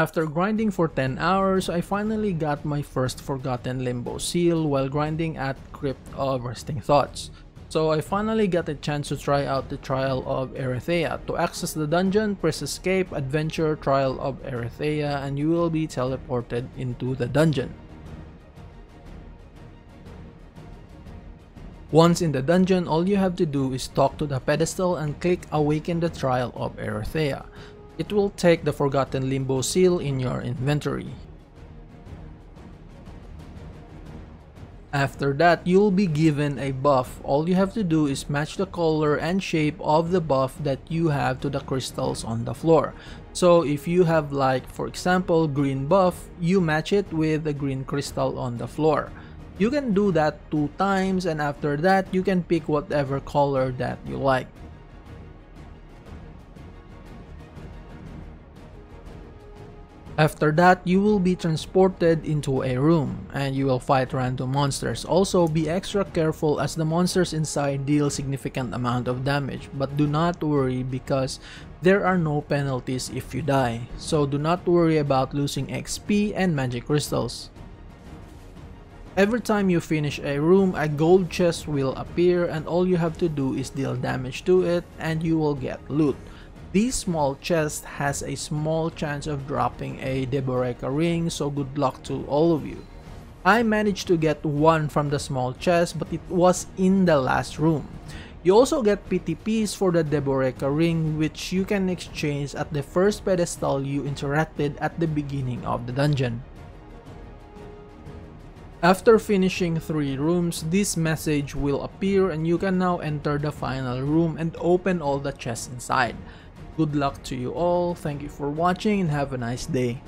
After grinding for 10 hours, I finally got my first Forgotten Limbo seal while grinding at Crypt of Resting Thoughts. So I finally got a chance to try out the Trial of Erethea. To access the dungeon, press Escape, Adventure, Trial of Erethea, and you will be teleported into the dungeon. Once in the dungeon, all you have to do is talk to the pedestal and click Awaken the Trial of Erethea. It will take the Forgotten Limbo seal in your inventory. After that, you'll be given a buff. All you have to do is match the color and shape of the buff that you have to the crystals on the floor. So if you have like, for example, green buff, you match it with the green crystal on the floor. You can do that two times and after that you can pick whatever color that you like. After that, you will be transported into a room and you will fight random monsters. Also, be extra careful as the monsters inside deal significant amount of damage. But do not worry because there are no penalties if you die. So do not worry about losing XP and magic crystals. Every time you finish a room, a gold chest will appear and all you have to do is deal damage to it and you will get loot. This small chest has a small chance of dropping a Deboreka ring so good luck to all of you. I managed to get one from the small chest but it was in the last room. You also get PTPs for the Deboreka ring which you can exchange at the first pedestal you interacted at the beginning of the dungeon. After finishing 3 rooms, this message will appear and you can now enter the final room and open all the chests inside. Good luck to you all, thank you for watching and have a nice day.